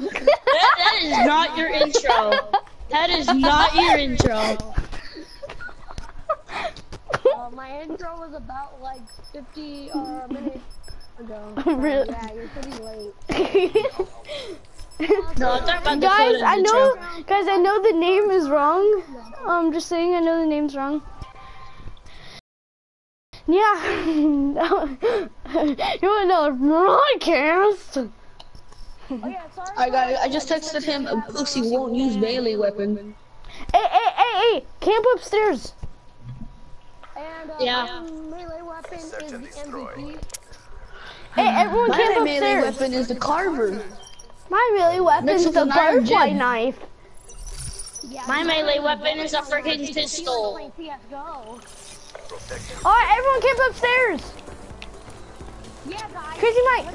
that, that is not your intro. That is not your intro. Uh, my intro was about like 50 uh, minutes ago. Really? Yeah, you're pretty late. No, I'm talking about guys, I know, intro. guys, I know the name is wrong. I'm um, just saying, I know the name's wrong. Yeah, you wanna know a broadcast? Oh yeah. I got. I just texted him. A pussy won't use melee weapon. Hey, hey, hey, hey, camp upstairs. And uh, Yeah. my melee weapon is the MVP. Hey, everyone My camp melee upstairs. weapon is the carver. My melee weapon Mixed is with the butterfly knife. Yeah, My melee weapon is a freaking freaking pistol. All right, everyone camp upstairs. Yeah, guys. Crazy Mike.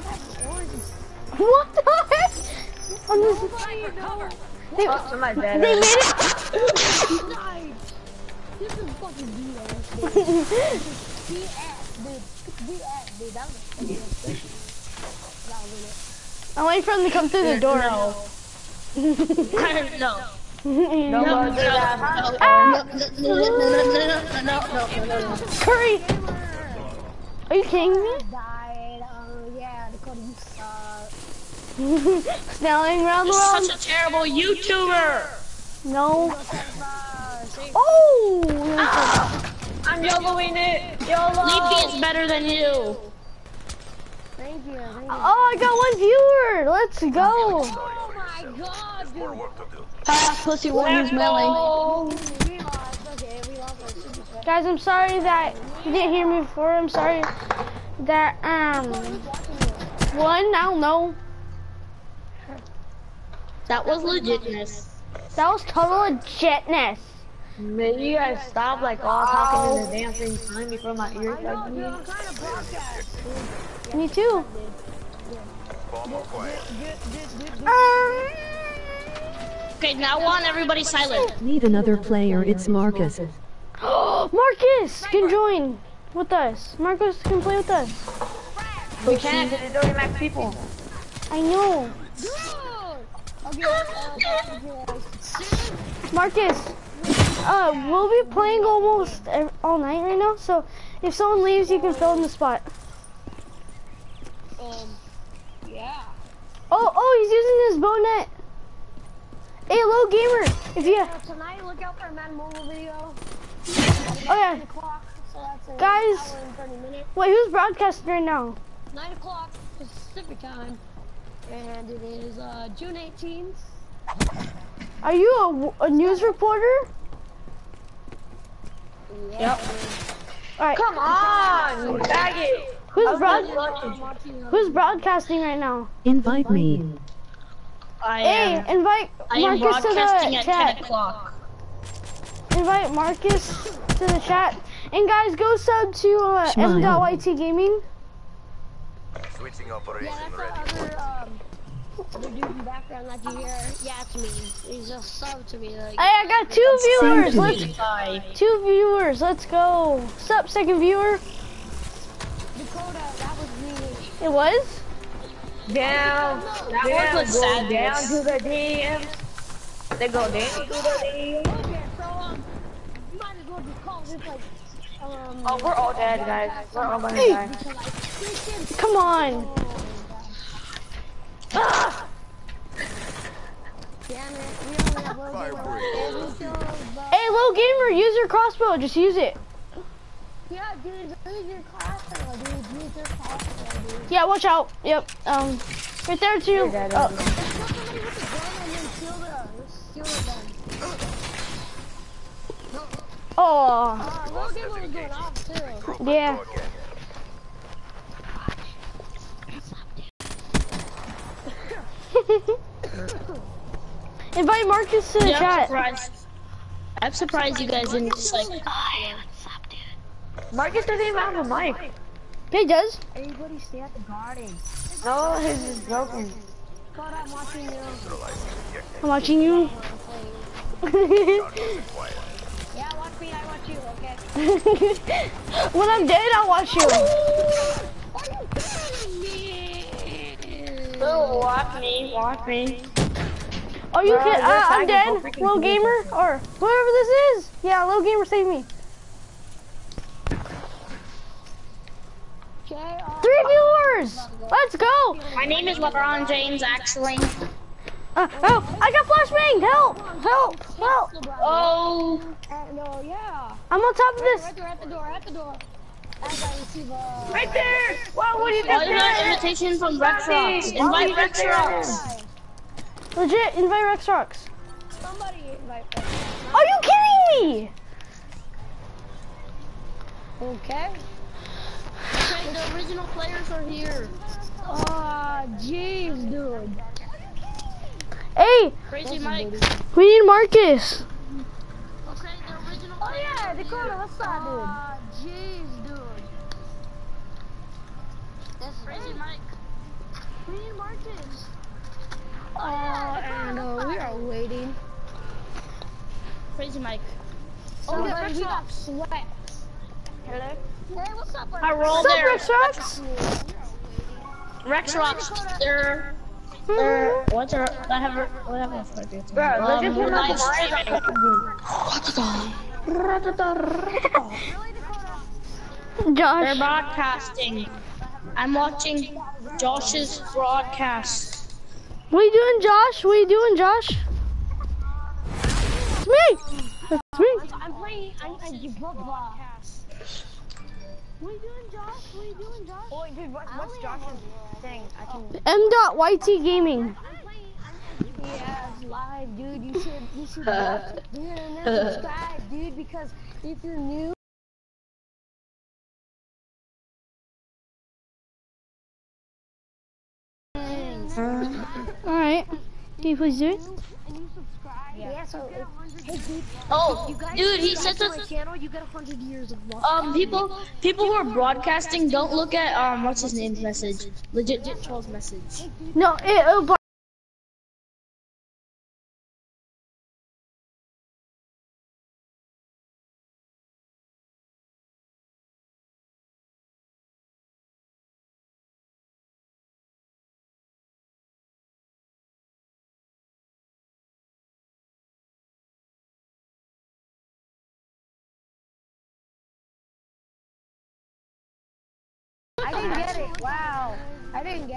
What type of orange? What the heck? On this, knows. they, Oh, somebody's dead. they made it. This is fucking BS, dude. BS, dude. BS, dude. That was a fucking That was it. I'm waiting for them to come through the door. No. no. No, No, no, no, do that. no, no, no, no, no, no, no, no, no. Curry. Are you kidding me? Died. Oh, yeah. Dakota, you suck. Snelling around the world. such a terrible YouTuber. No. Say- Oh. I'm YOLOing it. YOLO. Leafy is better than you. Thank you. Thank you. Oh, I got one viewer. Let's go. Oh my god, dude. Ah, pussy won't use melee. We lost. Okay, we lost our super set. Guys, I'm sorry that you didn't hear me before. I'm sorry that um Who's watching you? one. I don't know. That was legitness. That was total legitness. Man, you guys stop like all talking in the damn same time before my ears I know, me. I'm trying to broadcast. Me too. Okay, now on everybody silent. Need another player, it's Marcus. Marcus can join with us. Marcus can play with us. We can't, because there's only max people. I know. Marcus, uh, we'll be playing almost all night right now. So if someone leaves, you can fill in the spot. Um, yeah. Oh, oh, he's using his bow net. Hey, hello, gamer. If you, tonight, look out for a Mad Mobile video. oh yeah, 9 o'clock, so Guys. hour and 30 minutes. wait, who's broadcasting right now? 9 o'clock Pacific time. And it is uh, June 18th. Are you a news reporter? Yep. All right, Come on, you faggot. who's broad- I'm watching, uh, who's broadcasting right now? Invite me. I Hey, am. invite I am Marcus to broadcasting the at 10 chat. o'clock. Invite Marcus to the chat. And guys, go sub to uh, Smile. m.yt gaming. Switching Yeah, operation that's ready. other, um, other dude in the background that you hear. Yeah, it's me. He's just sub to me. Like, Hey, I got two viewers. Let's Bye. two viewers. Let's go. Sup, second viewer? Dakota, that was me. It was. Down, That down, was go sadness. down to the DMs. They go down to the DMs. Okay, so, um, you might as well just call this, like, Oh, we're all dead, guys. We're all gonna die. Come on. Damn it, we only have one Fire gamer break. left. And we still have, uh, Hey, low gamer, use your crossbow. Just use it. Yeah, dude, use your crossbow, dude. Use your crossbow, dude. Yeah, watch out. Yep. Um, right there too. dead, Oh, Kill somebody with the gun and then steal the, steal the gun. Oh, Uh, Lil Gamer was going off, too. yeah. Invite Marcus to the Yeah, I'm chat. surprised. I'm surprised you guys didn't just like. Marcus doesn't even have a mic. Yeah, he does. Everybody stay at the garden. No, his is broken. God, I'm watching you. I'm watching you. Yeah, watch me, I watch you, okay? when I'm dead, I'll watch you. Are me? Oh, walk me, walk me. Oh, you Bro, can. Uh, I'm dead. go freaking Low kill gamer or whoever this is. Yeah, little gamer, save me. Three viewers. Let's go. My name is LeBron James, actually. Uh, help! I got flashbang. Help! Help! Help! Oh, uh, no, yeah. I'm on top of this. Right there, at the door, at the door. I receive a... Right there! Wow, what are you oh, you doing? got an invitation from Rex Rocks. Invite Rex Rocks. Legit, invite Rex Rocks. Somebody invite me. Are you kidding me? Okay. Okay, the original players are here. Ah, jeez, dude. Hey, Crazy Mike. we need Marcus. Okay, the original Oh yeah, Dakota, what's that, dude? Ah, jeez, dude. Crazy Mike. We need Marcus. Oh, and uh, we are waiting. Crazy Mike. Oh, yeah, yeah, Rex we got Rocks. sweat. Hello. Hey, what's up, I rolled What's up, there. Rex Rocks? Rex Rocks. They're. They're. What's their. I have. a- Whatever. I. Bro, look at Um, him live like streaming. They're broadcasting. I'm watching Josh's broadcast. What are you doing, Josh? What are you doing, Josh? It's me. It's me. I'm playing. I'm, I give up. Uh, you doing, Josh? What you doing, Josh? Oh, dude, what, what's Josh's thing? I can. M. Dot YT Gaming. yeah, it's live, dude. You should, you should watch it, dude, and then subscribe, dude, because if you're new. All right. Can you please do it? And you subscribe. Yeah, so hey, dude, Oh, you guys dude, he subscribe said to channel, you get a hundred years of watch. Um, people, people who are broadcasting, don't look at um, what's his name's message. Legit, legit troll's message. No, it, it'll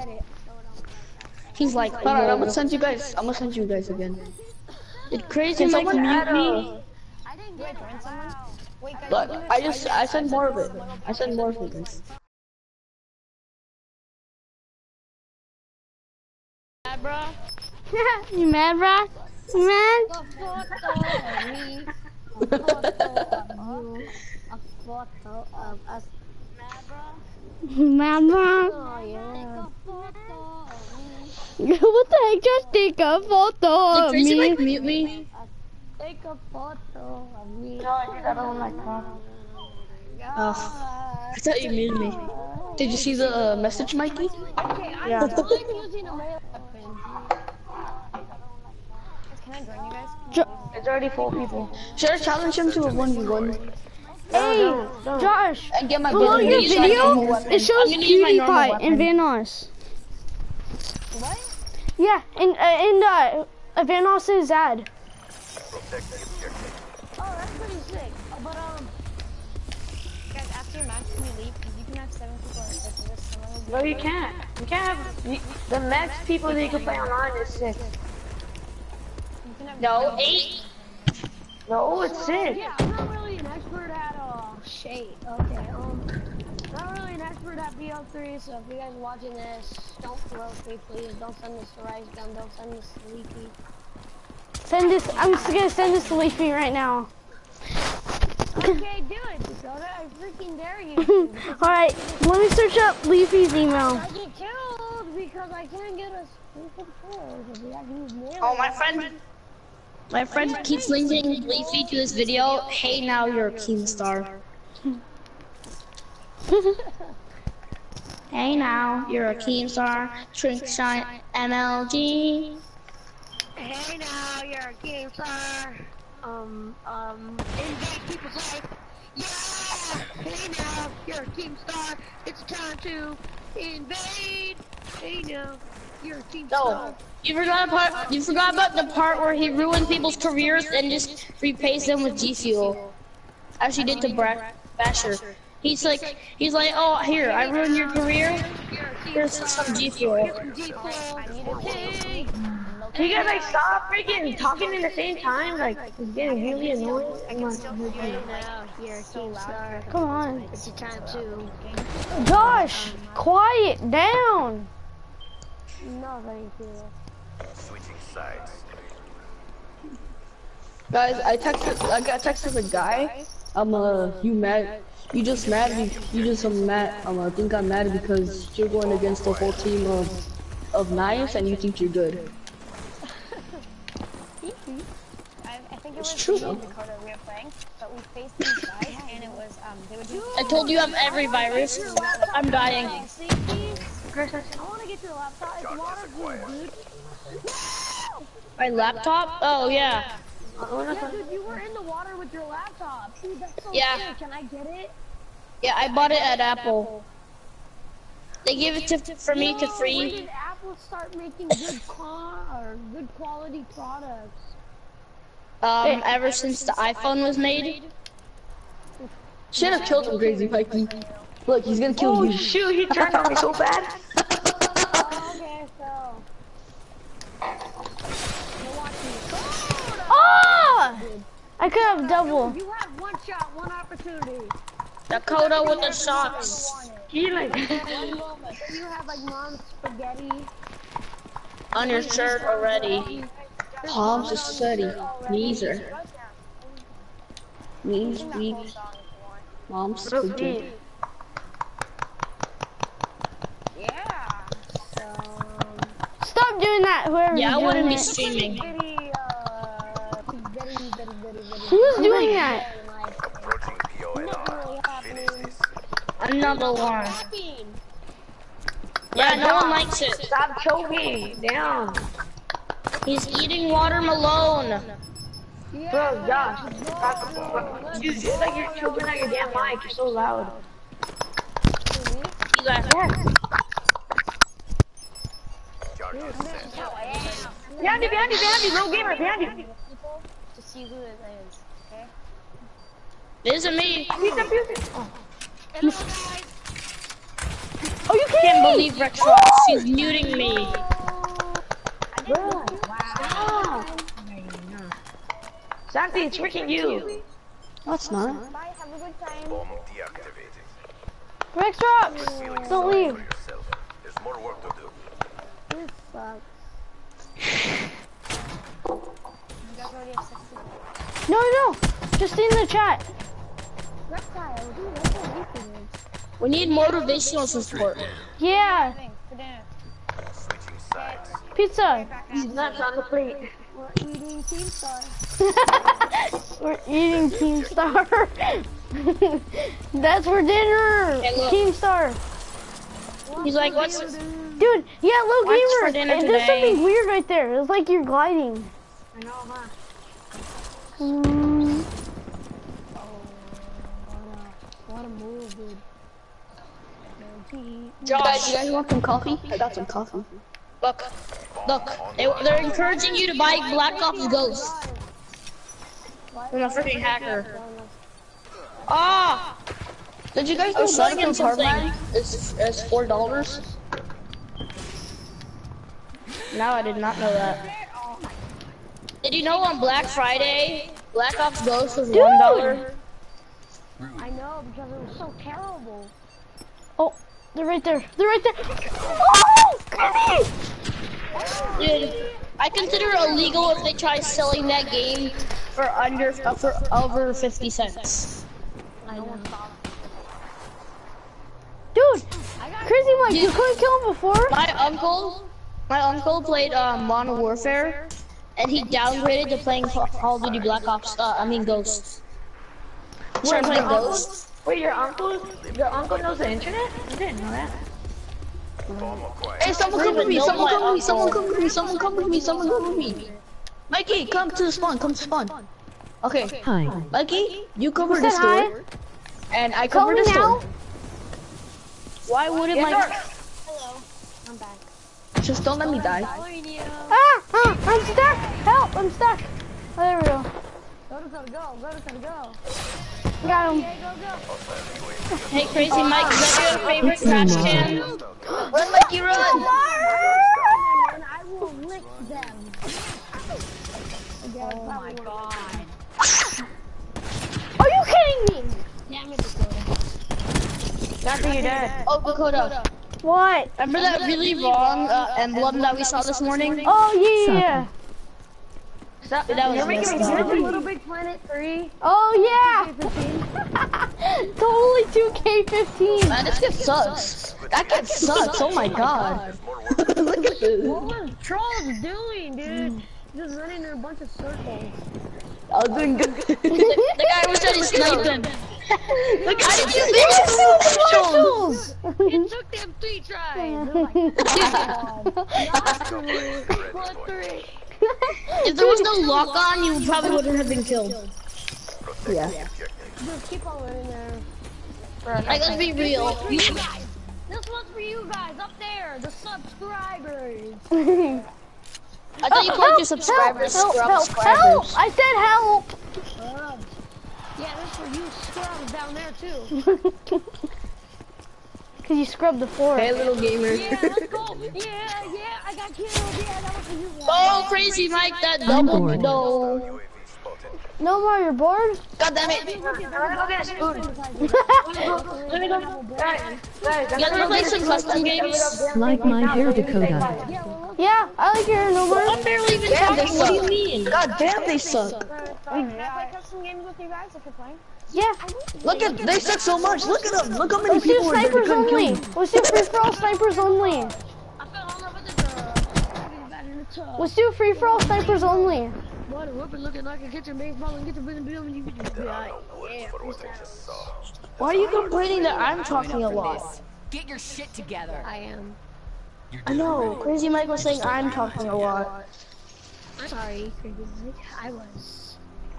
get it. He's like, Hold on, I'm gonna send you guys. I'm gonna send you guys again. did crazy Can Mike someone mute me? a? I didn't get it. Wow. Wait, guys. Look, I just I send more of it. I send more of it. guys. Yeah, bro. you mad, Brad? You mad? A photo of me. A photo of you. A photo of us. Mad, Brad? Mama. what the heck? Just take a photo Did Tracy, me. like, mute me? Take a photo of me. No, I did that on my phone. Oh, I thought you muted me. Did you see the uh, message, Mikey? Okay, I yeah. like using a weapon. Can I join you guys? It's already four people. Should I challenge him to a 1v1? Hey, Josh, I get my below your video, it shows PewDiePie and Vanoss. What? Yeah, and uh, and uh, uh Vanoss's ad. Oh, that's pretty sick. But um, guys, after your match, can you leave? You can have seven people. Like, no, you can't. You can't have the max people that you can play online is six. No, eight. No, it's six shade. Okay, um, not really an expert at BL3, so if you guys are watching this, don't roast me, please. Don't send this to Rice Gun. Don't send this to Leaky. Send this. I'm just gonna send this to Leafy right now. Okay, do it, Dakota. I freaking dare you. All right, let me search up Leafy's email. I get killed because I can't get a stupid sword. If we have to use. Oh, my friend. My friend keeps linking Leafy to this video. Hey, now you're a Keemstar. hey, now you're a Keemstar. Trink Shine MLG. Hey now, you're a game star. Um, um, invade people's life. Yeah! Hey now, you're a team star. It's time to invade. Hey now, You're a team No, star. you forgot part. You forgot about the part where he ruined people's careers and just replaced them with G Fuel, as he did to Bra- Basher. He's like, he's like, oh here, I ruined your career. Here's some G Fuel. Can you guys like stop freaking talking at the same time? Like it's getting really annoying. Come on. Come on. It's time too. Josh, quiet down. Switching sides. Guys, I texted, I got texted a guy. I'm uh, you mad? You just mad? be- You just um, mad? Um, I think I'm mad because you're going against the whole team of of knives, and you think you're good. I, I think it It's was true, me Dakota we were playing, but we faced these guys and it was um they would do I told you I have every virus. I'm dying. Chris, I want to get your laptop. It's waterproof, dude. My laptop? Oh yeah. Yeah, dude, you were in the water with your laptop. Dude, that's so Yeah. sick. Can I get it? Yeah, I bought it at Apple. They gave it to for me to Yo, When free. did Apple start making good car or good quality products? Um, ever since the iPhone was made. Should have killed him, crazy Mikey. Look, he's gonna kill Oh you. shoot, he turned on me so bad. Oh, okay, so. You watch me. Oh! I could have double. You have one shot, one opportunity. Dakota with the socks. He like, You have like mom's spaghetti. on your shirt already. Palms are sweaty. Knees are. Knees weak. Mom's squeaky. Stop doing that, whoever's Yeah, I wouldn't be it. streaming. Spaghetti, uh, spaghetti, spaghetti, spaghetti, spaghetti. Who's doing that? Approaching PONR. Finish this. Another one. Yeah, no one likes it. stop choking down. He's eating watermelon. Bro, Josh, stop. Bro, Dude, it's like you're choking on your damn mic. You're so loud. You guys, Charges set. Behind you, behind you, behind you, little gamer, behind you. to see who it is. Okay? this isn't me. He's abusing. Oh. Oh, you Can't kidding me? believe Retrox. She's muting me. Bro, stop. Santi, it's freaking you. That's not. Bye, have a good time. Bomb deactivated. Rex Rocks, don't leave. There's more work to do. This sucks. You guys already have 60 No, no, just in the chat. Reptile, dude, that's what we can do. We need motivational support. Yeah, things for dinner. Switching sides. pizza. He's nuts on the plate. We're eating Team Star. We're eating Team Star. That's for dinner. Hey, look. Team Star. He's like, what's Dude, yeah, low What's for gamer. dinner there's something weird right there. It's like you're gliding. I know, huh? Mm, What a move, dude. Guys, you guys want some coffee? I got some coffee. Look, look. They, they're encouraging you to buy Black Ops Ghost. I'm a freaking hacker. Ah! Did you guys know was selling him something. Hardline is is four dollars? No, I did not know that. Did you know on Black Friday, Black Ops Ghost was one dollar? I know, because it was so terrible. oh, they're right there. They're right there. Oh, come here. Dude, I consider it illegal if they try selling that game for under uh, for over fifty cents. I know. Dude, crazy Mike, you couldn't kill him before? My uncle, my uncle played um, Modern Warfare, and he downgraded to playing Call of Duty Black Ops. Uh, I mean Ghost. Started playing Ghost. Wait, your uncle, your uncle knows the internet? I didn't know that. Hey, someone come with me! Someone come with me! Someone come with me! Someone come with me! Someone come with me! Mikey, come to the spawn! Come to spawn! Okay, Hi. Mikey, you cover Who this hi? door, and I cover me this door. Why wouldn't Yes. Hello. I'm back. Just don't let me die. Ah, ah, I'm stuck. Help, I'm stuck. Oh, there we go. Go to go go. Go to go to go. Got him. Yeah, go go. Hey, Crazy Mike, is that your favorite trash can? Run, Mikey, run! I will lick them. Oh my god. Are you kidding me? Damn it, Dakota. That's you're dead. Oh, Dakota. What? Remember that really wrong uh, emblem that we saw this morning? Oh, yeah, yeah, yeah. Stop. That was You're making me messed LittleBigPlanet 3. Oh, yeah. totally 2K15. Man, this kid sucks. That kid sucks, oh my god. Look at this. What was Trolls doing, dude? Just running in a bunch of circles. I was doing good. The guy was trying to snipe him. Look, how did you make it so It took them three tries. They're like, not three, but three. If there was no lock on, you probably wouldn't have been killed. Yeah. Just keep on in there. Like, let's be real. You guys. This one's for you guys up there, the subscribers. I thought you called your subscribers help, scrub help, subscribers. help. I said help. Yeah, this for you scrubs down there too. Cause you scrubbed the floor. Hey, little gamer. Yeah, let's go. Yeah, yeah, I got killed. Yeah, that was for you guys. Oh, Crazy Mike, that double bored. no. No more, you're bored? God damn it. I'm go get a spoon. Let me go. Guys, guys, I'm You guys gonna wanna play some custom games? Like my hair, Dakota. Yeah, I like your no more. I'm barely even talking. What do you mean? God damn, they suck. Can I play custom games with you guys if you're playing? Yeah. Look at, they suck so much. Look at them. Look how many Let's do people are there couldn't kill only. me. Let's do free for all snipers only. I fell all over the tub. Back in. Let's do free for all snipers only. What a whooping looking like a kitchen baseball and get the rhythm bill and you can just be like, yeah. for what they just saw. Why are you complaining that I'm talking a lot? Get your shit together. I am. I know. Crazy Mike was saying I'm talking a lot. I'm sorry, Crazy Mike. I was.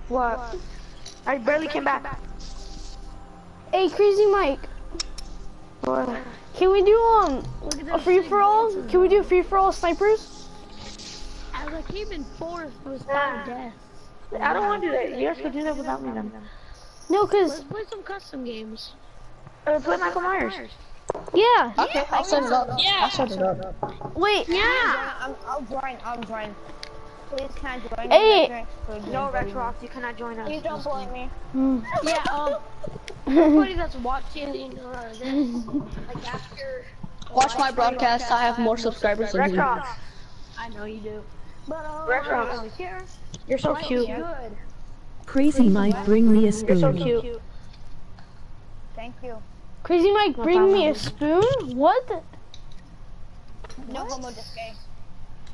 What? I barely came back. Hey, Crazy Mike. What? Can we do um a free for all? Can we do a free for all snipers? I was like, came in fourth was five deaths. I don't want to do that. You guys can do that without me then. No, cause Let's play some custom games. Uh, play Michael Myers. yeah. Okay, I'll set it up. Yeah. I'll set it up. Wait. Yeah. I'm, I'll join. I'm join. Please, can I join? Hey. No, Retrox, you cannot join us. Please don't blame me. Hmm. Yeah, um, everybody that's watching uh, this, like after. Watch my broadcast. I have more subscribers than you. Retrox, I know you do. But, um, Retrox. here, you're so cute. good. Crazy Mike, bring me a spoon. You're so cute. Thank you. Crazy Mike, bring me a spoon? What? No homo, just gay.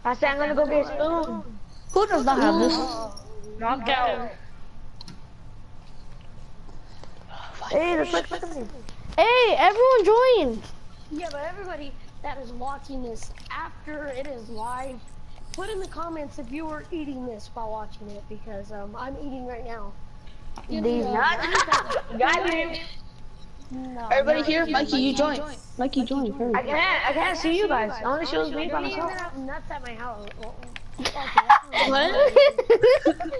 I said I'm gonna go get a spoon. Who does not have this? Knockout. Hey, let's play custom games. Hey, everyone join. Yeah, but everybody that is watching this after it is live, put in the comments if you were eating this while watching it because um, I'm eating right now. Give me, These nuts. Got me. No, Everybody no, here? Mikey, you join. Mikey, join. Hurry. I can't. I can't see you guys. It only shows me by You're myself. gonna have nuts at my house. Well, okay. What?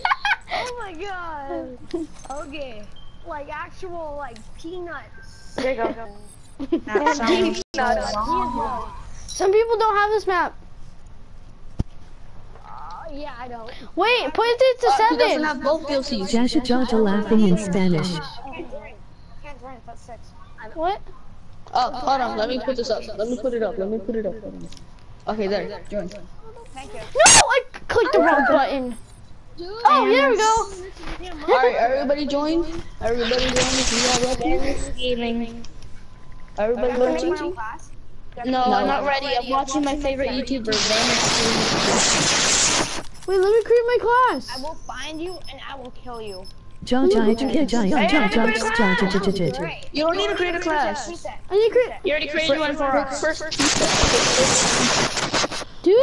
oh my god. Okay. Like actual like peanuts. There you go. Some people don't have this map. Uh, yeah, I don't. Wait, put it to He doesn't seven. have both DLCs. Jasha Jaja laughing in Spanish. Can't join. That's six. What? Oh, hold on. Let me put this up. Let me put it up. Let me put it up. Okay, there. Join. Thank you. No, I clicked the wrong button. Oh, there we go. Alright, everybody join. Everybody join if you are ready. Gaming. Everybody go to team team. Class. No, I'm not ready. I'm watching my favorite YouTuber, Vanity. Wait, let me create my class. I will find you and I will kill you. Ja ja ja ja ja ja ja ja ja ja ja ja. Great. You don't need to create a class. Reset. I need to create. You already created one for us.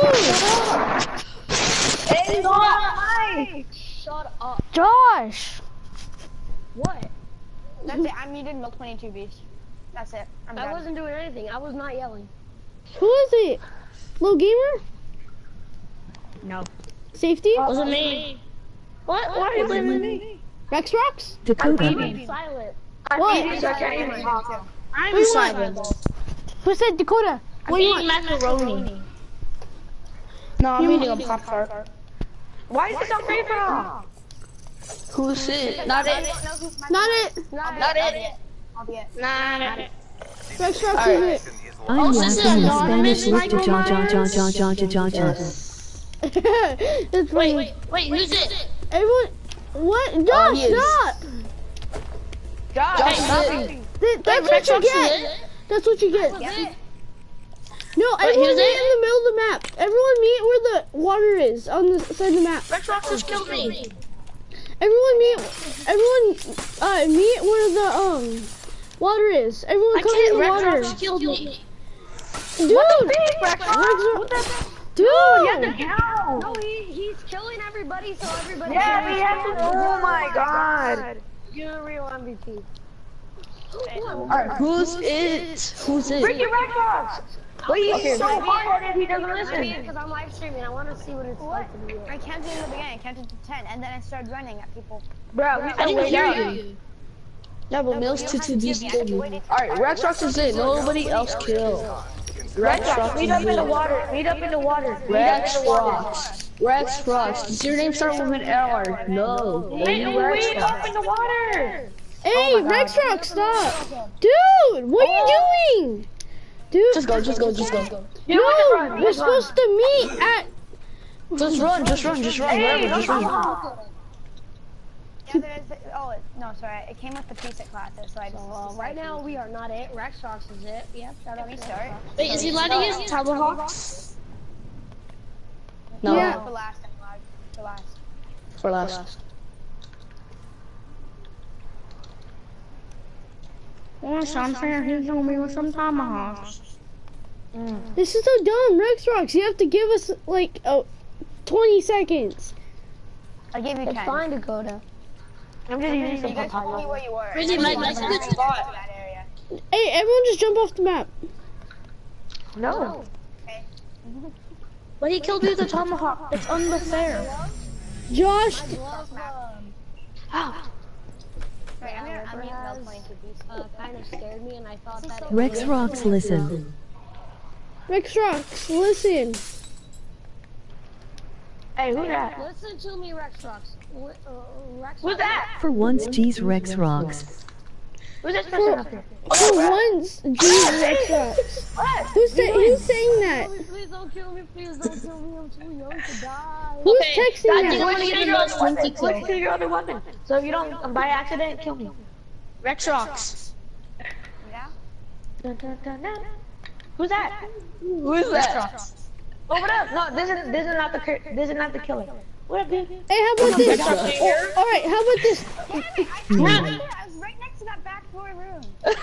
First, first, Dude, Hey, no! Shut up. Josh. What? That's it. I muted milk 22 beats. That's it. I'm I done. wasn't doing anything. I was not yelling. Who is it? Low gamer? No. Safety? Wasn't me. What? Why are you blaming me? Rex Rocks? Dakota. I'm What? eating, so I can't even. I'm what? silent. Who said Dakota? I'm What do you eating want? macaroni. No, I'm eating a pop tart. Why is this on free for all? Who's it? Not it. I don't know who's my Not it. Not it. I'll it. Not it. Rex Rocks oh, is I'm Oh, laughing in Spanish with Michael ja ja ja Myers? ja ja ja ja ja. Wait, wait, wait, who's it? Everyone, what? Oh, Josh, he is. stop! Josh, Josh, stop is. Th- that's what Rex you get. That's what you get. No, everyone meet in the middle of the map. Everyone meet where the water is on the side of the map. Rex Rocks just killed me. Everyone meet. Everyone uh, meet where the um water is. Everyone I come in can't. the Rex water. Rocks killed me. Dude, Rex Rock. Rex- dude. No, he, he's killing everybody, so everybody. Yeah, can we have to. respond. Oh my god. You're the real MVP. Alright, who's it? Who's it? Freaking Rex Rocks. But he's so hard-headed, he doesn't I mean, listen. because I'm live streaming, I want to see what it's like to be I counted in the beginning, I counted to 10, and then I started running at people. Bro, we I didn't hear out. you. Yeah, but Mills to two D's killed me. Alright, Rex Rocks is it. Nobody else kill. Rex Rex Rocks, Rocks meet up in the water. Meet up in the water. Meet up Rex in the water. Rocks. Rex Rocks. Does your name start with an R? No. Wait, Baby Rex up Rocks. in the water. Hey, oh Rex Rock, stop! Dude, what are you oh. doing? Dude, Just go, just go, just go. no, run, we're run. supposed to meet at. Just run, just run, just run, Hey, wherever, just run. Yeah, there's, oh, it- no, sorry, it came with the preset classes, so I just. Well, right now we are not it. Rex Rocks is it. Yep, shout out Can we to start? Wait, is he allowed to use tomahawks? No, Yeah. For last, I'm allowed. For last. for last. Well, sounds fair. He's gonna be with some tomahawks. This is so dumb, Rex Rocks. You have to give us like oh, 20 seconds. I gave you 10. It's fine, Dakota. I'm just using You some guys told me time. where you were. Crazy Mike, that's a good spot. Hey, everyone, just jump off the map. No. But he killed you with a tomahawk. It's unfair. Josh, Wait, I'm gonna unmute Mel playing two. Uh, kind of scared me, and I thought that. it Rex was- Rocks listen. Rex Rocks, listen. Hey, who that? Listen to me, Rex Rocks. Li- uh, Rex Who's that? For once, G's Rex Rocks. Who's this person up here? For once, Rocks. What? Who's, sa- who's saying that? Please, don't kill me. Please don't kill me. I'm too young to die. Who's Okay, texting I that? I'm gonna get the most slinky Let's kill. kill your other weapon. So if you don't, um, by accident, kill me. Rex rocks. Yeah? Dun, dun, dun, dun. Who's that? Who is that? Oh, what up? No, this is this is not the this is not the killer. What up, dude? Hey, how about this? Oh, all right, how about this? I was right next to that back room. Wait,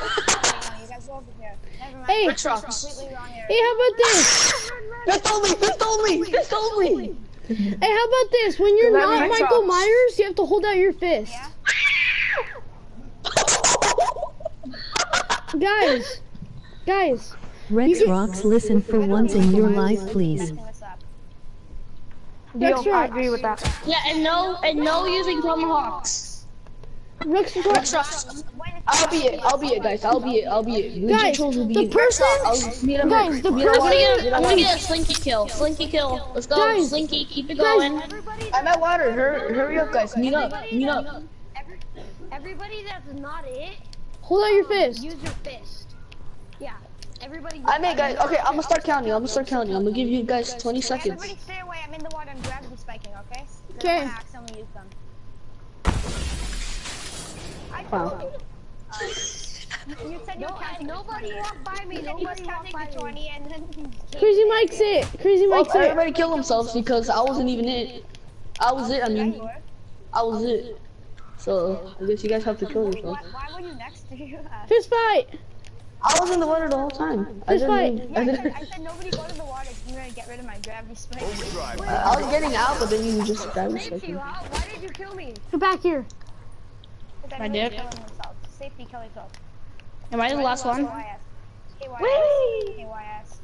you guys over here. Never mind. Hey, Rex rocks. Completely wrong area. hey, how about this? This told me, this told me, this told me. Hey, how about this? When you're not Rex Michael Rocks. Myers, you have to hold out your fist. Yeah? Guys, guys, Rex Rocks listen for once in your life, please. Asking what's up. I agree with that. Yeah, and no, and no using tomahawks. Rex Rex Rocks. rocks. I'll be it, I'll be it, guys, I'll be it, I'll be it. Guys, trolls will be the person, I'll meet him guys, the meet him I'm gonna get person, a, I'm gonna get a slinky kill. Slinky kill. Let's go, Guys. slinky. Keep it Guys. going. Everybody, I'm at water, hurry, hurry up, guys, meet up, meet up. everybody that's not it, hold out your um, fist. use your fist. Yeah. Everybody. I made guys, okay, I'm gonna start counting, I'm gonna start counting, I'm gonna give you guys 20 seconds. Everybody stay away. I'm in the water. I'm gravity spiking, okay? So I Okay. don't wanna accidentally use them. I Wow. you. You said you No, were nobody to 20. walked by me. You was Nobody walked counting by to me. 20 and then Crazy Mike's it. Crazy Well, Mike's it. everybody kill themselves because I wasn't even it. I was it, I mean. I was it. So, I guess you guys have to kill yourself. Why, why were you next to you? Fist fight. I was in the water the whole time. I Fist fight. didn't, yeah, I I said, didn't, I said nobody go to the water 'cause I'm gonna get rid of my gravity spike. I was getting out, but then you just grabbed me. Thank you. Why did you kill me? Get back here. Because My everybody's dick. Safety kill yourself. Am I the last one? KYS. KYS. KYS.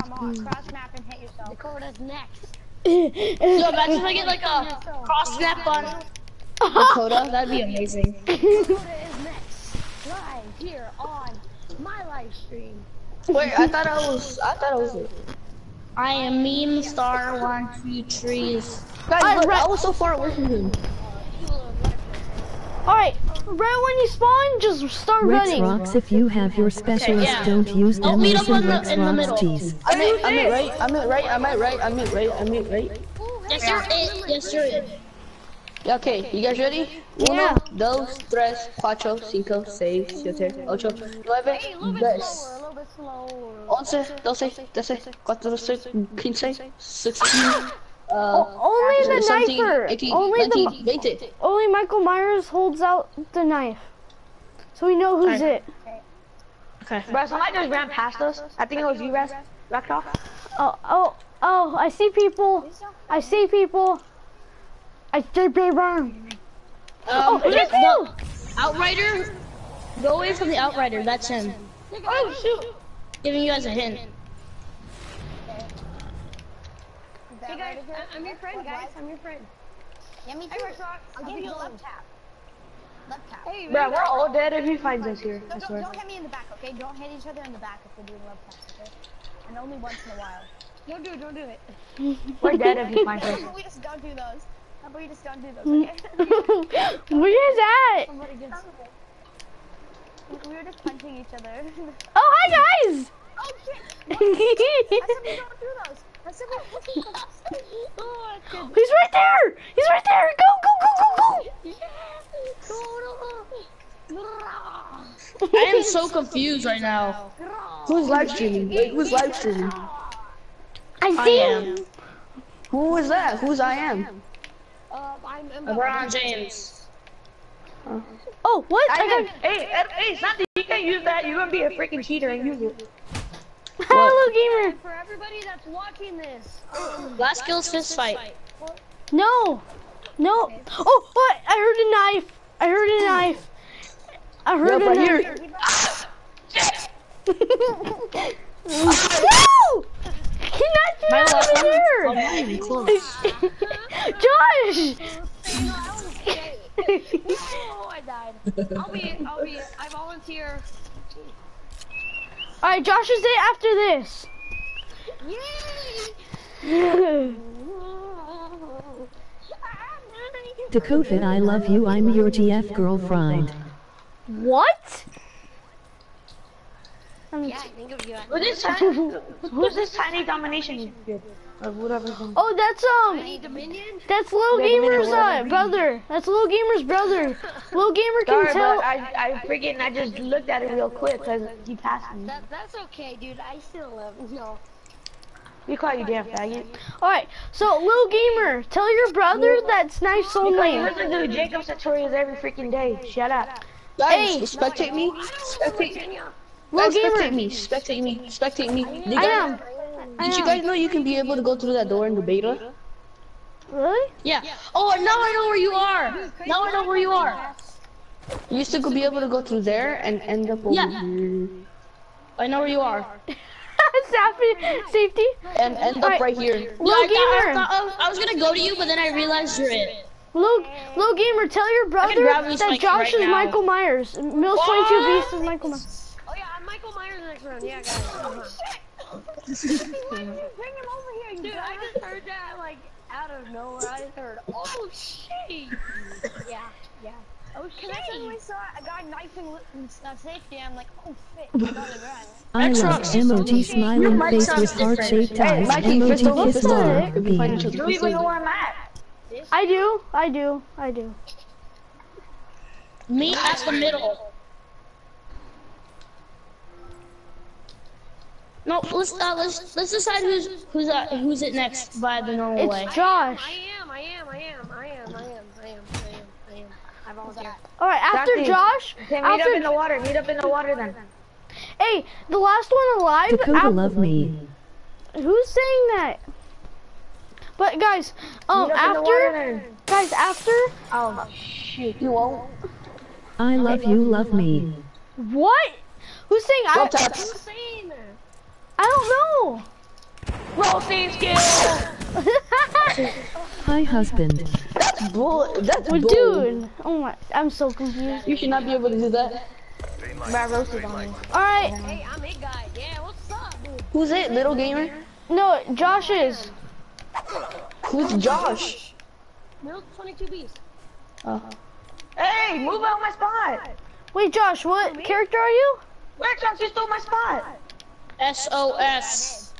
Come Come on, hmm. cross map and hit yourself. Dakota's next. Yo, imagine if I get like a cross snap on Dakota. That'd be amazing. Dakota is next. Live here on my live stream. Wait, I thought I was. I thought I was. I am meme star one two trees. Guys, look. I was so far away from him. Alright, right when you spawn, just start Rex running. rocks if you have your specialist, yeah. don't use I'll them meet as up in on the- Rex in the rocks middle. tees. I meant, I meant right. I meant right. I meant right. I meant right. I meant right. Yes, you're it. Yes, you're it. Yeah, okay, you guys ready? Yeah. Uno, dos, tres, cuatro, cinco, seis, siete, ocho, nueve, Hey, a little bit diez, slower, a little bit slower. once, doce, trece, catorce, quince, sixteen, uh, Only the 17, knifer. Only the 19, 20. only Michael Myers holds out the knife, so we know who's it. Okay. Bro, somebody just ran past us. I think it was you, Raz. Backed off. Oh, oh, oh! I see people. I see people. I see people. Um, Oh, the- it's you! Outrider. Go away from the outrider. That's him. Oh shoot! Giving you guys a hint. Hey guys, I- I'm your friend, guys. I'm your friend. Yeah, me Hey, too. Rex Rock, I'll give you a left tap. Left tap. Hey, Bro, we're all dead if he finds us here. I Don't, don't, swear. don't hit me in the back, okay? Don't hit each other in the back if we're doing left taps, okay? And only once in a while. Don't do it, don't do it. We're dead if he finds us. We just don't do those? How about we just don't do those, Mm. okay? Where is that? Somebody gets... We were just punching each other. Oh, hi guys! oh shit! I said we don't do those. I said we don't do those. Oh. He's right there! He's right there! Go, go, go, go, I am so confused right now. Who's live streaming? Who's live streaming? I I see am. him! Who is that? Who's I am? Uh, I'm LeBron James. Oh, what? I I got... can, hey, hey, hey, Santi, you can't use that. You're gonna be a freaking cheater and use it. Hello, gamer! For everybody that's watching this, um, Last kills fist fight. No! No! Oh, what? I heard a knife! I heard a knife! I heard Yup, a I knife! hear no! He knocked me My out of left the air! I'm not even close. Josh! oh, I died. I'll be I'll be. I volunteer. Alright, Josh is it after this. Dakota, I love you. I'm your GF girlfriend. what? Yeah, I think of you. Who's this tiny, who's this tiny domination kid? Or whatever. Oh, that's um, that's Lil Wait a minute, Gamer's uh, brother. That's Lil Gamer's brother. Lil Gamer can Sorry, tell. but I, I freaking, I just looked at it real quick because he passed me. That, that's okay, dude. I still love no. We call you damn faggot. Alright, so Lil Gamer, tell your brother that's knife soul Because you name. listen to Jacob tutorials every freaking day. Shut up. Guys, Hey. spectate me. Spectate. Lil Guys, spectate Gamer, me. Spectate me. Spectate me. Did, I am. I did you oh. guys know you can be able to go through that door in the beta? Really? Yeah. Oh, now I know where you are. Now I know where you are. You used to go- be able to go through there and end up over Yeah. here. I know where you are. Safety, safety. And end up Alright. right here. Yeah, Lil I, thought, I, Gamer, thought, I, I was gonna go to you, but then I realized you're it. Lil, Lil Gamer, tell your brother that Josh right is now. Michael Myers. Mills 22 Beast is Michael Myers. Oh yeah, I'm Michael Myers next round. Yeah, guys. Bring him over here, Dude. I just heard that like out of nowhere. I just heard, oh shit. Yeah, yeah. Oh Because I suddenly saw a guy knifing uh, safety, I'm like, oh shit, I gotta run. I love Xbox. emoji smiling mic face with heart-shaped different. eyes. Mikey, fist Emoji over kiss fist over. love. We can find each beam. other. Do you even know where I'm at? I do, I do, I do. Me at the middle. No, let's uh, let's let's decide who's who's uh, who's it next by the normal way. It's Josh. I am, I am, I am, I am, I am, I am, I am, I am. I volunteer. All right, after Exactly. Josh, Okay, meet up in the water. Meet up in the water then. hey, the last one alive. Dakota, af- love me. Who's saying that? But guys, um, Meet up in the water after guys, after Oh shit. You won't. I love you, love me. what? Who's saying I? Roll taps. Who's saying that? I don't know. Roasting skills! Hi, husband. That's bull. That's Well, bull. dude. Oh my, I'm so confused. You should not be able to do that. Green light. Matt roasted on me. All right, Hey, I'm it guy. Yeah, what's up, dude? Who's it? Little gamer? no, Josh is. Who's Josh? Milk 22 Bs. Oh. Uh-huh. Hey, move out my spot. Wait, Josh, what character are you? Where Josh? You stole my spot. SOS.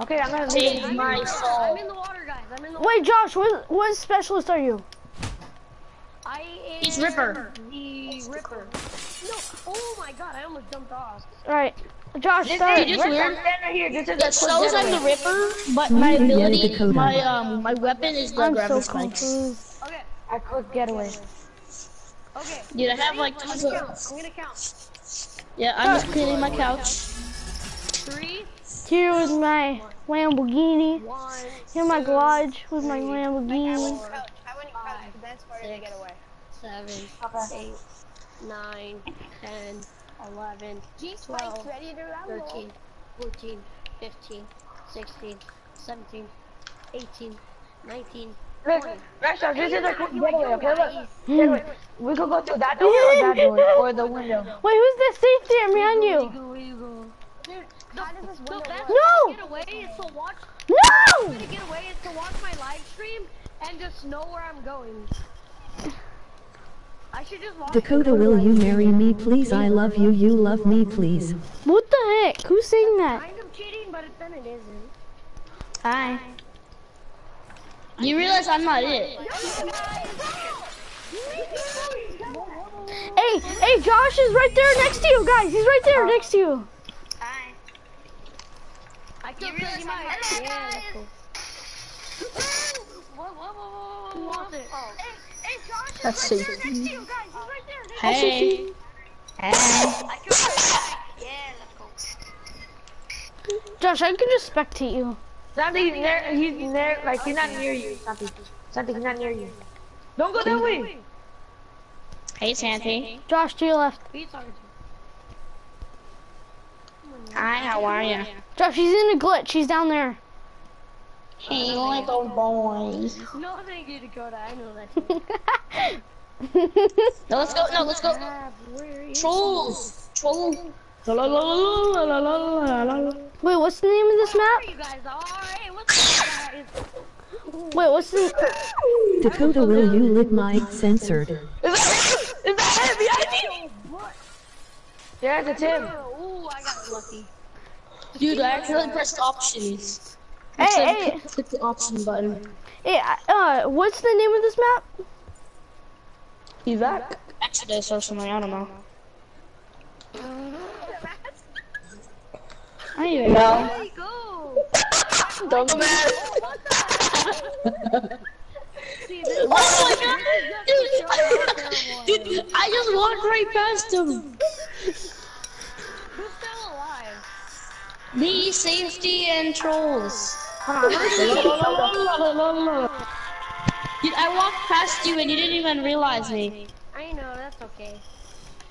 Okay, I'm gonna Save leave. my I'm in the water, guys. I'm in the Wait, Josh, what what specialist are you? I am He's Ripper. The Ripper. No, oh my god, I almost jumped off. All right, Josh, This start. is just we're weird. standing right here. This is It shows I'm the. Ripper, but my ability, my um, my weapon is the I'm so gravity spikes. confused. Okay, A quick getaway. okay. Dude, I have like I'm tons of. I'm gonna count. Yeah, I'm just cleaning my couch. Three, Here was my Lamborghini. One, Here my garage was my Lamborghini. Four, five, six, seven, eight, nine, ten, eleven, twelve, thirteen, fourteen, fifteen, sixteen, seventeen, eighteen, nineteen. Look, Rashad, this is a quick getaway, okay? Look, wait, we could go through that door or that door, or the window. Wait, who's the safety behind you? Dude, wiggle. How does this window? No! way to get away is to watch. No! way to get away is to watch my live stream and just know where I'm going. I should just watch. Dakota, will you marry me, please? I love you. You love me, please. What the heck? Who's saying that? Kind of cheating, but then it isn't. Hi. You realize I'm not it. Hey, hey, Josh is right there next to you, guys. He's right there next to you. Hi. I Crazy Mike. Yeah, that's cool. Whoa, whoa, whoa, whoa, whoa, whoa, what's it? Hey, hey, Josh is That's right safe. there next to you guys. He's right there. Next Hey. I Hey. killed him. Yeah, let's go. Josh, I can just spectate you. Santi, he's near, he's near, like, he's not near you, Santi. Santi, he's not near you. Don't go that way. Hey, Santi. Josh, to your left. He's talking to Hi, how are you? Jeff, she's in a glitch. She's down there. She's little boys. Not gonna get a. I know that. no, let's go. No, let's go. Ah, Trolls. Trolls. Wait, what's the name of this map? Wait, what's this? Dakota, will you lick my censored? Is that, is that him behind me? Yeah, it's him. Ooh, I got lucky. Dude, I accidentally pressed options. Hey, Instead of hey, click- click the option button. hey, uh, what's the name of this map? He's back. Exodus or something. I don't know. I don't even know. Go. Don't go mad. See, this Oh my god, dude! Dude, I just walked right past him. Who's? Me, safety, and trolls. Dude, I walked past you and you didn't even realize me. I know, that's okay.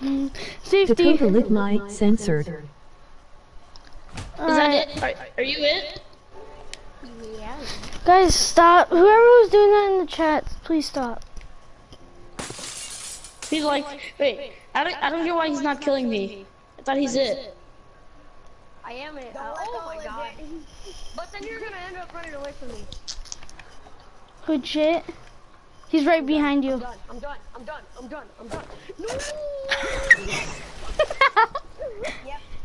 Mm. Safety. Dakota, lick my censored. Is that it? Are, are you it? Yeah. guys, stop. Whoever was doing that in the chat, please stop. He's like, wait, I don't, I don't get why he's not killing me. I thought he's it. I am it. Uh, oh my god. But then you're gonna end up running away from me. Legit. He's right behind you. I'm done. I'm done. I'm done. I'm done. I'm done. No!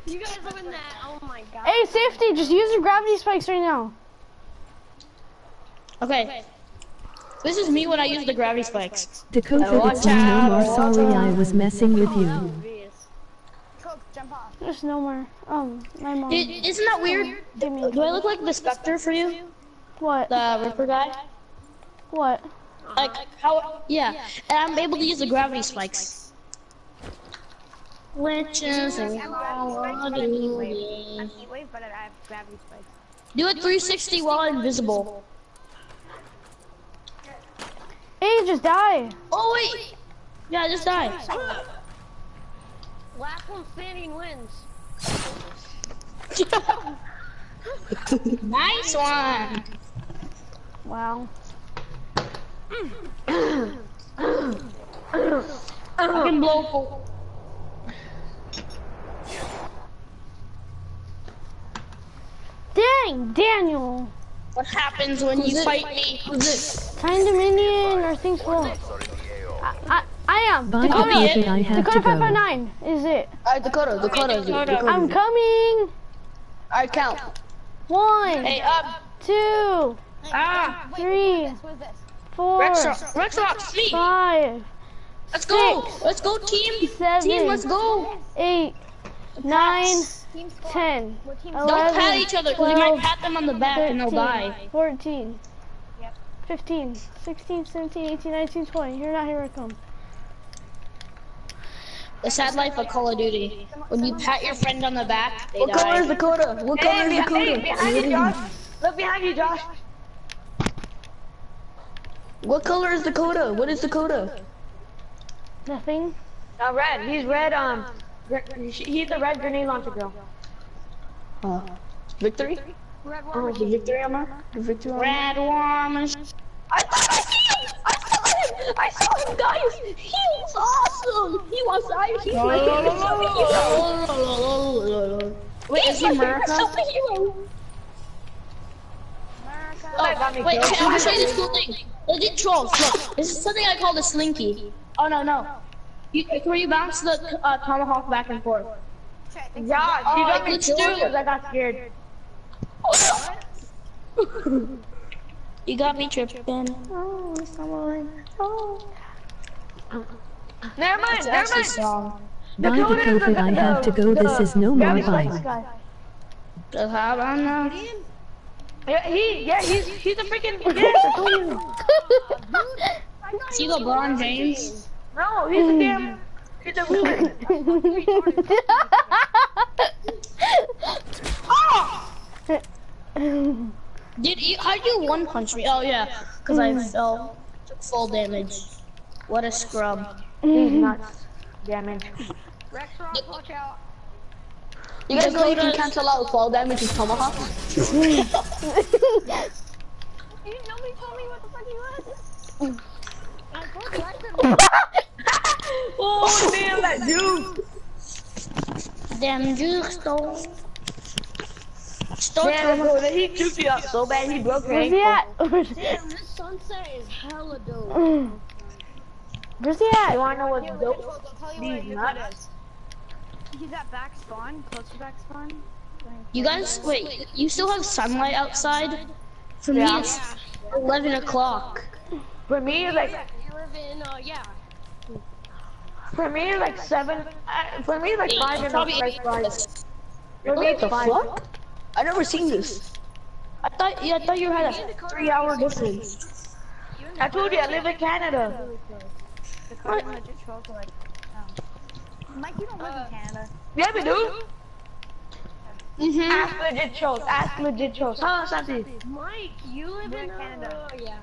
You guys win that. Oh my god. hey, safety, just use your gravity spikes right now. Okay. This is me when I use the gravity spikes. Dakota, watch it's me no more. Sorry, I was messing with you. Obvious. Coke, jump off. There's no more. Um, my mom. Dude, isn't that weird? Me. Do I look like the Spectre for you? What? The Ripper guy? What? Like, how, yeah. And I'm able to use the gravity spikes. Witches and I'm but I'm heat wave. I'm heat wave, but I have gravity spikes. Do it 360 while invisible. Hey, just die. Oh, wait! Yeah, just died. Last one standing wins. Nice one. Wow. I can blow for Dang, Daniel. what happens when you fight me. Time Dominion or things slow. Starting the AO. I, I, I am. Bye, Dakota, David. I have Dakota to go. 559 is it. Alright, Dakota, Dakota, Dakota. Dakota. I'm coming. Alright, count. One, Hey, up. two, Ah. three, four, Rex, Rex Rock, me. five, Let's go. six, Let's go, team. seven, Team, let's go. eight, nine, Team ten, What team Don't pat each other because you might pat them on the back and they'll die. 14, 15, 16, 17, 18, 19, 20. You're not, here I come. The sad life of Call of Duty. When you pat your friend on the back, they What color is die. Dakota? What color Hey, is behind, hey, Dakota? behind you, Josh. Look behind you, Josh. What color is Dakota? What is Dakota? Nothing. Uh, red. He's red. Um, he's the red grenade launcher girl. Uh, victory? Red Oh, one. the victory armor? Victory armor? Red warm. I thought I see him! I saw him! I saw him, guys! He was awesome! He was, I, he's my favorite superhero! Wait, is he He's my favorite America? superhero! That got me Oh, wait, killed. can I show you this cool thing? Legit trolls, look. This is something I call the slinky. Oh, no, no. You, it's where you bounce the uh, tomahawk back and forth. Josh, you got me let's killed do it. because I got scared. You got me tripping. Oh, someone. Oh. Never mind. It's Never actually mind. song. Bye, Dakota. I have to go. This is no more bye. Just how I know. Yeah, he, yeah, he's, he's a freaking, yes, I told you. See LeBron James? No, he's a damn, he's a weird. Did you, how'd you one punch me? Oh yeah, because I fell, took full damage. What a scrub. Mm-hmm. He's nuts. Damage. Rex Rock, watch out. You guys know you can cancel out fall damage with tomahawk? You nobody told me what the fuck he was. I told you, I said Oh, damn, that dude. Damn juke stole. Stole Damn, from bro, he juked you up so bad he broke your Where's he ankle. at? Damn, this sunset is hella dope. Where's he at? You at? wanna know what's dope? I'll tell you where These you nuts. He's at back spawn, close to back spawn. You guys, wait, you still have sunlight outside? For me, Yeah. it's 11 o'clock. For me, it's like, You live in, uh, yeah. for me, like seven, uh, for me, like five and Probably a fresh eight. For me, What it's the five. fuck? I never seen this. I thought, yeah, I thought you had a three-hour difference. I told you, I live in Canada. Dakota and legit trolls are like, oh. Mike, you don't live in Canada. Yeah, we do. Mm-hmm. Ask legit trolls. Ask legit trolls. Huh, Santi? Mike, you live in Canada. Uh, yeah.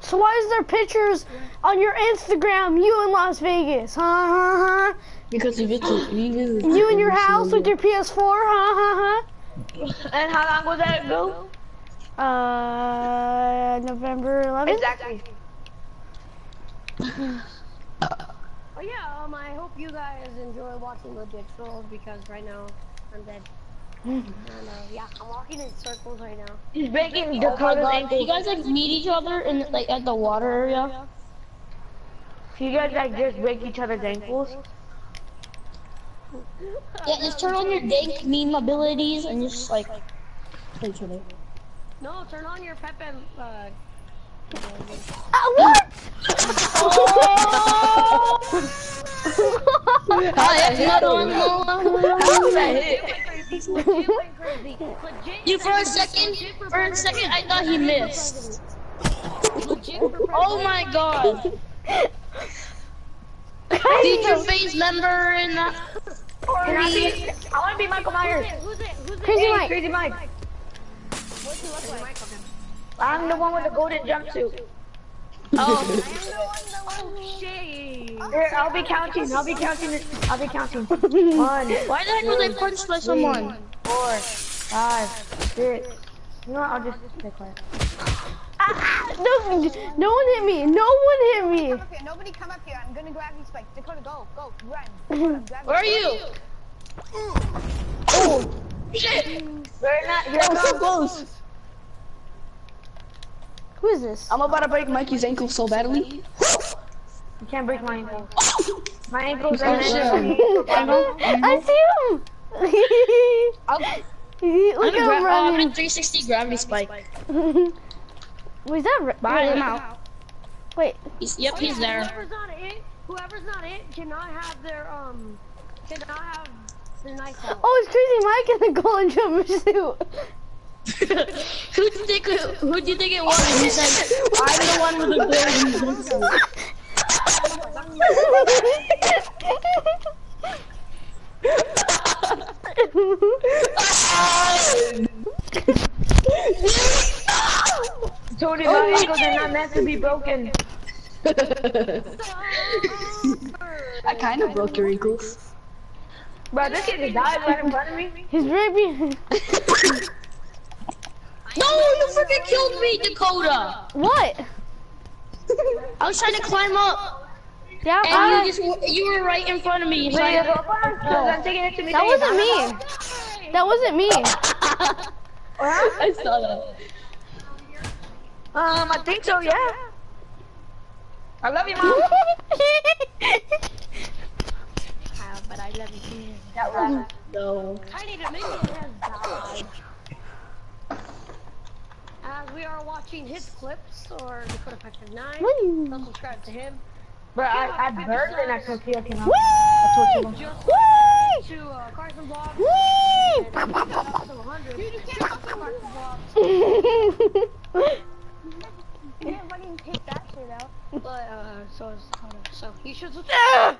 So why is there pictures on your Instagram? You in Las Vegas? huh, huh, huh? Because he visited, he visited. huh? You in your house with your PS4? Huh? Huh? And how long was that ago? Uh, November 11th. Exactly. Oh yeah, um, I hope you guys enjoy watching Legit Trolls because right now I'm dead. and uh, yeah, I'm walking in circles right now. He's breaking Oh my Dakota's god, ankle. you guys like meet each other in like at the water area? You guys like just break each other's ankles? Yeah, just turn on your dank meme abilities and just like play each. No, turn on your Pepe. Uh, Ah, what? Oh, that's another one. How did that hit? legit went crazy. Legit. You for a second, for a second, I thought he missed. Oh my god. Future phase member in that. Can I be? I want to be Michael Myers. Who's it? Who's it? Crazy Hey, Mike. Crazy Mike. What's he look like? I'm the one with the golden jumpsuit. Oh shit. Here, I'll be counting. I'll be counting. I'll be counting. One, Why the heck was I punched by someone? four, Five, six. You know what? I'll just stay quiet. No, no one hit me. No one hit me. Come up here. Nobody come up here. I'm gonna grab these spikes. Dakota, go, go, run. Dakota, Where are you? Oh, Very not. You're Oh, so so close. Who is this? I'm about to break Mikey's ankle so badly. You can't break my ankle. My ankle's Oh, right shit. I see him. Look I'm, at gra- him oh, I'm running. at 360 gravity spike. Wait, is that? Re- Bye. Wait, I'm out. Wait, He's, yep, he's there. Whoever's not it, whoever's not it, cannot have their um, cannot have their knife out. oh, it's Crazy Mike in the golden jumper suit. who do you think? Who do you think it was? He said, "I'm the one with the golden jumpsuit." Tony, oh my ankles are not meant to be broken. I kind of broke your ankles. Bro, this kid just died right in front of me. He's right behind. No, you freaking killed me, Dakota. What? I was trying to climb up, Yeah, and I- you just you were right in front of me. Wait, I- go I'm taking it to me. that wasn't me. That wasn't me. I saw that. Um, I think so, yeah. I love you, mom. but I love you too. That was- No. Tiny Dominion has died. As we are watching his clips or Dakota Factor 9, Woo! don't subscribe to him. Bro, I, I burned the next one came out. Whee! Just Whee! to uh, Carson Vlogs. Whee! and shout out to 100. Carson Vlogs. You didn't fucking take that shit out. But, uh, so is Dakota. So, you should subscribe. As we're drinking a Powerade. We're in our fridge right now.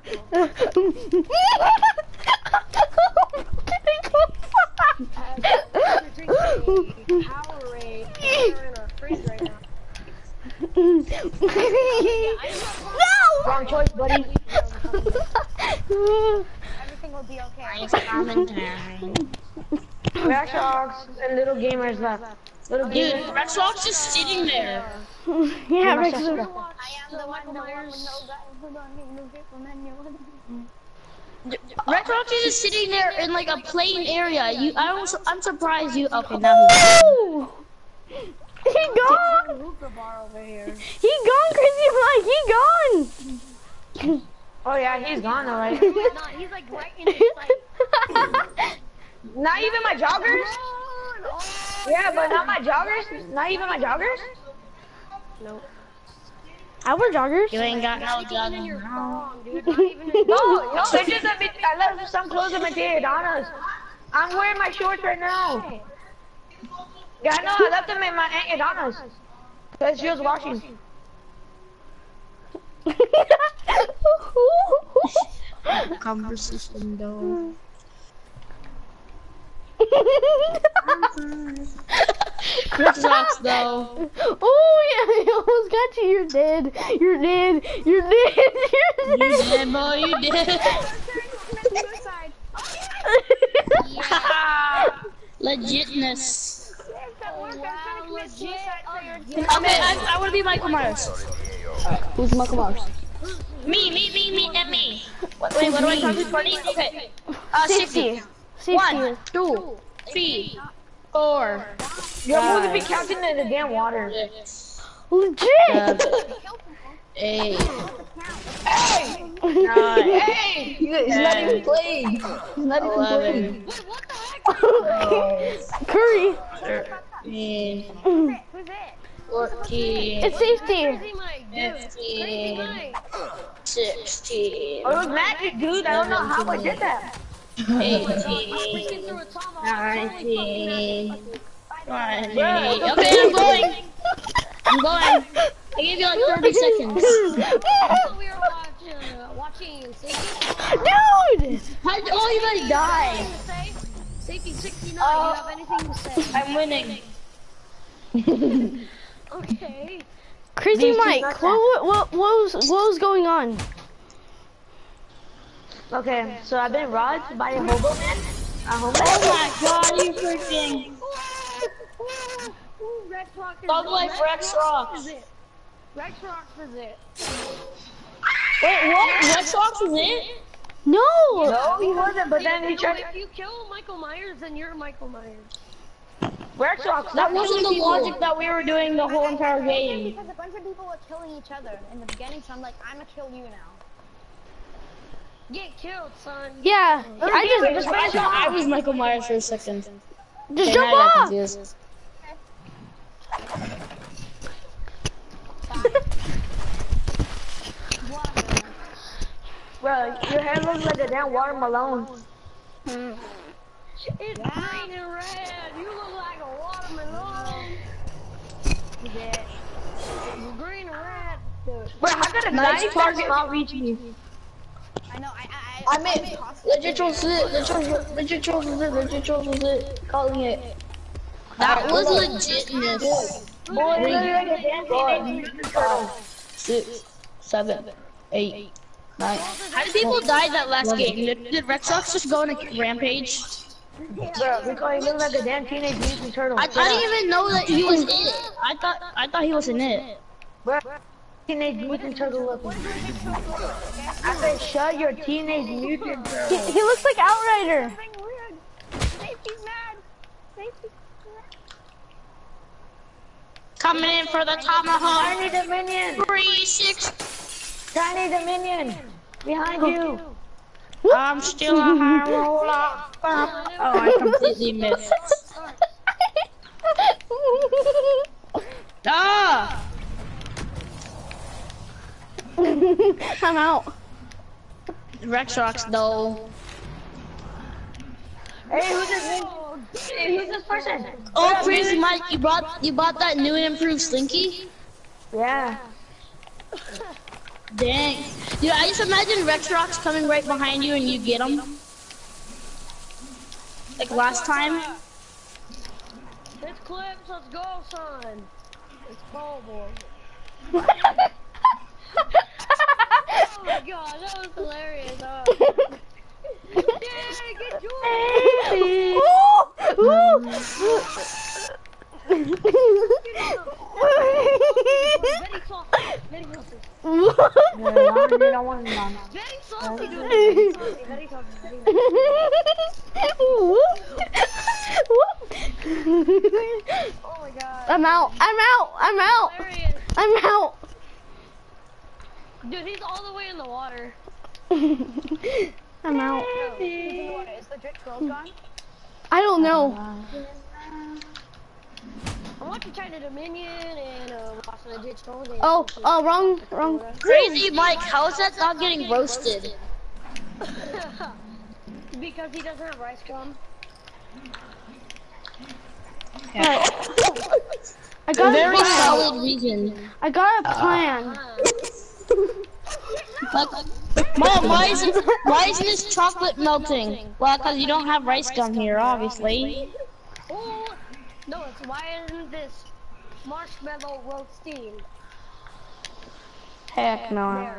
no! Wrong choice, buddy. Everything will be okay. Red Sox and little gamers left. Little Dude, gamers. Red Sox just sitting there. yeah, Rex. I am the one, the one with no guns. Hold on, give me a manual. Red Sox is just sitting there in like a plain area. You, I don't, I'm surprised you. Okay, now he's. Woo! He gone! Hookah bar over here. He gone, Crazy Mike! He gone! Oh yeah, he's gone alright. He's not, like right in his sight. Not even my joggers? Yeah, but not my joggers? Not even my joggers? I wear joggers. You ain't got no Even in your jogging. thong, dude. Not even in No, no, it's just a bit, I left some clothes at my Donna's. I'm wearing my shorts right now. Yeah, I know, I left them in my Aunt Donna's. Because she was washing. Conversation though. Good shots, though. Oh, yeah, I almost got you. You're dead. You're dead. You're dead. You're dead. You're dead, boy. You're dead. Legitness. Okay, I, I want to be Michael Myers. Right, who's Michael Myers? Me, me, me, me, and me. Wait, what do I call to 20? Okay. Uh, 60. 60. See One, two, three, four. You're supposed to be counting in the damn water. Six, Legit! Seven, eight. Hey! Nine, hey! He's ten, not even playing. He's not even playing. Wait, what the heck? Curry. 14. It's safety. 15. 16. Oh, it was magic, dude. I don't know how I did that eighteen, Freaking through a tomahawk. nineteen, twenty. Okay, I'm going. I'm going. I gave you like 30 seconds. We were watching, uh, watching. Dude. How did all you guys die? Safety 69. Do you have anything to say? I'm winning. Okay. Crazy Mike. What, what, what was what was going on? Okay, so I've been robbed by a hobo man. home. Oh my god, you freaking. Ooh, Rex Rock is Dog life Rex Rocks. Rex Rocks is it. Wait, what? Rex Rocks is it? No. No, he wasn't, but then he tried if you kill Michael Myers, then you're Michael Myers. Rex Rock. That wasn't the logic that we were doing the whole entire game. Because a bunch of people were killing each other in the beginning, so I'm like, I'm gonna kill you now. Get killed, son. Yeah. I just I thought I was Michael Myers for a second. just And jump I got off. confused. Bro, your hair looks like a damn watermelon. Hmm. It's green and red. You look like a watermelon. Yeah. Green and red. Dude. Bro, how did a Nice target. not reach me? I mean, legit trolls it, legit legit trolls it, legit trolls it, calling it. That was legitness. Boy, teenage. Six, seven, eight, nine. How did people die that last game? Did, Sox just go on a rampage? Bro, because you look like a damn teenage mutant turtle. I, I didn't even know that he was in it. I thought I thought he was in it. Bro, teenage mutant turtle looking. I said, shut your teenage mutant He, turtle. he looks like Outrider. something weird. Safety's mad. Safety's mad. Coming in for the tomahawk. Tiny Dominion! Three six. Tiny Dominion! Behind you! I'm still a high roller. Oh, I completely missed. Ah! I'm out. Rex rocks though. Hey, who's this? Hey, who's this person? Oh, crazy Mike, you bought you bought that new and improved Slinky? Yeah. Dang. Dude, I just imagine Rex rocks coming right behind you and you get him. Like last time. It's clips. Let's go, son. It's cold, boy. Oh my god, that was hilarious. Yeah, get to it. Ooh, ooh. Very. Very soft. They don't want to know. Very salty, dude. Very salty. Very salty. Oh my god. I'm out. I'm out. I'm out. I'm out. Dude, he's all the way in the water. I'm out. Who's in the water? Is the drip girl gone? I don't know. I'm watching Tiny Dominion and uh, watching the ditch troll game. Oh, oh, wrong, wrong. Crazy Mike, how is that not getting roasted? because he doesn't have RiceGum. Alright. I got Very a plan. solid reason. I got a uh-huh. plan. Uh-huh. Like, Mom, why is it, why isn't this chocolate melting? Well, because you don't have RiceGum here, obviously. Oh, no, it's why isn't this marshmallow roasting? Heck no.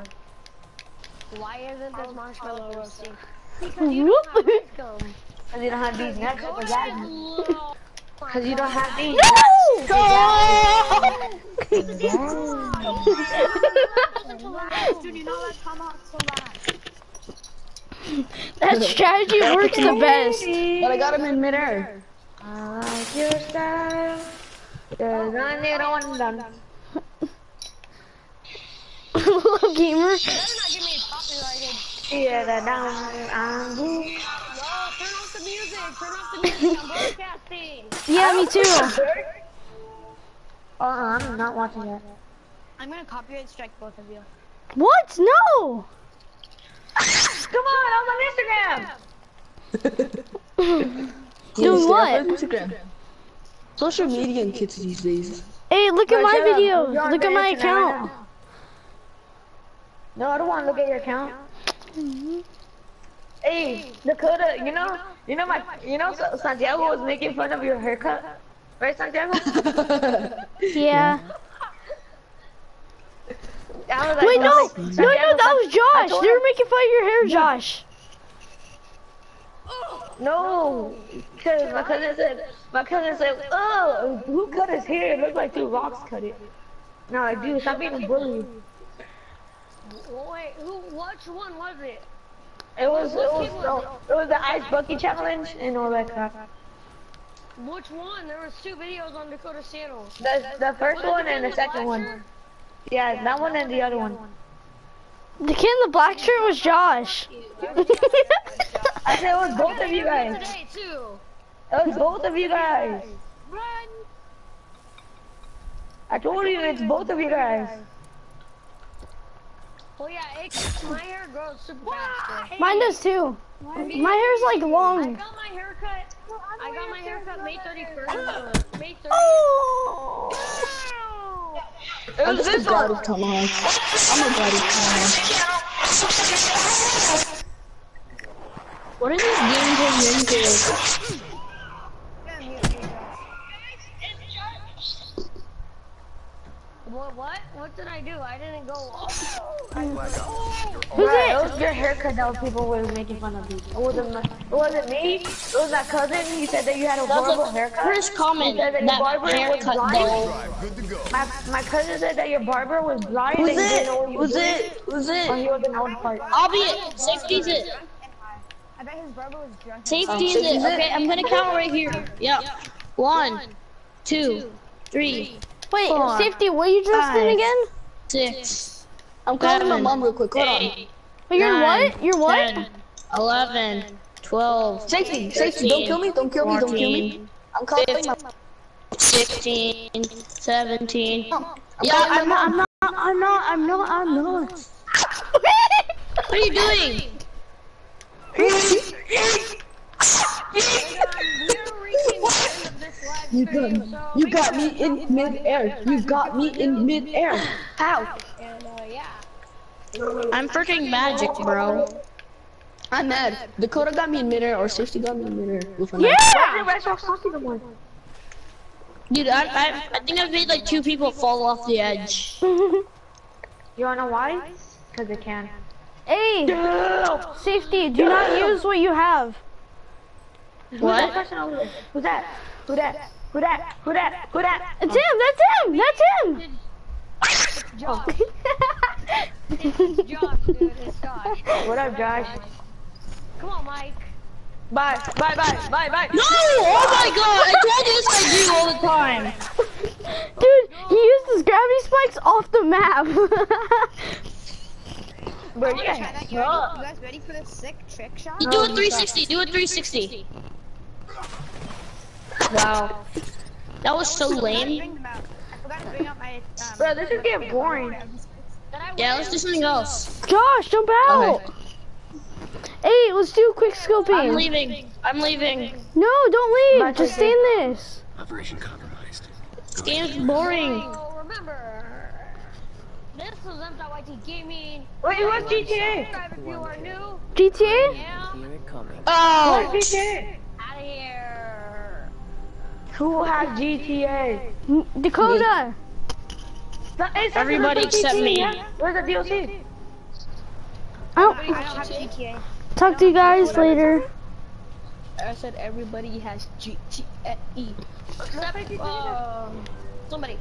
Why isn't this marshmallow roasting? Because you don't have rice gum. Because you don't have these nuts. Oh, because you don't have these Dude, you know that tomahawk so loud. That strategy works the best. But I got him in midair. I like your style. There's one little one done. Little gamer. Better not give me copyrighted. Yeah, the down. I'm turn off the music. Turn off the music. I'm broadcasting. Yeah, me too. Oh, I'm not watching it. I'm gonna copyright strike both of you. What? No. Come on, I'm on Instagram. Doing Stay what? Instagram. Social media and kids these days. Hey, look at my shut up. videos. Look at my Instagram account. right. No, I don't want to look at your account. Hey, Dakota, you know, you know my, you know Santiago was making fun of your haircut, right, Santiago? Yeah. I like, Wait, no, was no, no, that was Josh. They were making fun of your hair, Josh. No, because my cousin said, my cousin said, oh, who cut his hair? It looked like two rocks cut it. No, like, dude, stop being a bully. Wait, who? Which one was it? It was, it was, no, it was the ice bucket challenge and all that crap. Which one? There was two videos on Dakota's channel. The, the first one and the second one. shirt? Yeah, that one and the other one. The kid in the black shirt was Josh. I said it was both of you guys. Today too. It was both of you guys. Run. I told you it's both of you guys. Well, yeah, it, my hair grows super fast. Mine does too. My hair's like long. I long. got my haircut. I got my haircut May 31st. May 30th. Oh. It I'm just a god of tomahawk. I'm a god of tomahawk. What are these games I'm into? What? What? What did I do? I didn't go. Who's Right, it? it was your haircut that people were making fun of you. It wasn't, it wasn't me. It was my cousin. He said that you had a That's horrible a haircut. first comment. He said that That your barber was haircut blind. though. My, my cousin said that your barber was blind. Who's and he it? didn't know what he was Who's it? Who's Or it? he wasn't on part. I'll be it. Safety's it. I bet his brother was drunk. Safety's um, safety's it. it. Okay, I'm gonna count right here. Yep. One, two, three, Wait, Four, safety, what are you just in again? six, I'm calling my mom real quick. Hold on. eight, Wait, you're nine, what? You're what? 10, 11, 12, Safety, safety, don't kill me, don't kill me, don't kill me. I'm calling my 16, 17. I'm Yeah, I'm not. I'm not, I'm not, I'm not, I'm not. What are you doing? You got me. You got me in mid-air. You got me in mid-air. How? And uh, yeah. I'm freaking magic, bro. I'm mad. Dakota got me in mid-air or safety got me in mid-air with Yeah! knife. Why did Red Sox talk to the one? Dude, I, I, I think I've made like two people fall off the edge. You wanna know why? Because they can. hey, safety, do not use what you have. Who's What? that person? Who's that? Who that? Who that? Who that? Who that? It's him, that's him, that's him! Josh. It's Josh, dude. It's Josh. What up, Josh? Come on, Mike. Bye. Bye. Bye. Bye. Bye. No! Oh my god! I told you this I do all the time. Dude, he used his gravity spikes off the map. Bro, you guys. You, you guys ready for this sick trick shot? Do a 360. Do a 360. Wow. That was so lame. Bring them out. I forgot to bring out my. Um, Bro, this is getting boring. Yeah, let's do something else. Josh, jump out! Hey, let's do quick scoping. I'm leaving. I'm leaving. No, don't leave. Just stay in this. This game's boring. So remember, this is MWYT Gaming. Wait, what's GTA? If you are new. GTA? Oh! What's GTA? Out of here. Who has GTA? Dakota. No, hey, send Everybody except me. yeah? Where's the DLC? I don't I don't have GTA. talk to you guys later. I said everybody has GTA. Except, um, somebody.